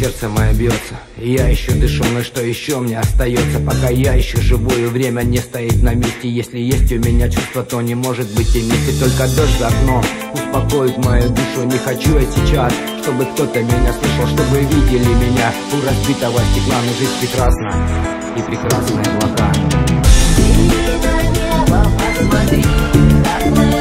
сердце мое бьется. Я еще дышу, но что еще мне остается? Пока я еще живу и время не стоит на месте. Если есть у меня чувство, то не может быть и вместе Только дождь за окном успокоит мою душу. Не хочу я сейчас, чтобы кто-то меня слышал Чтобы видели меня. У разбитого стекла Но жизнь прекрасна. И прекрасные облака Ты на небо посмотри, как мы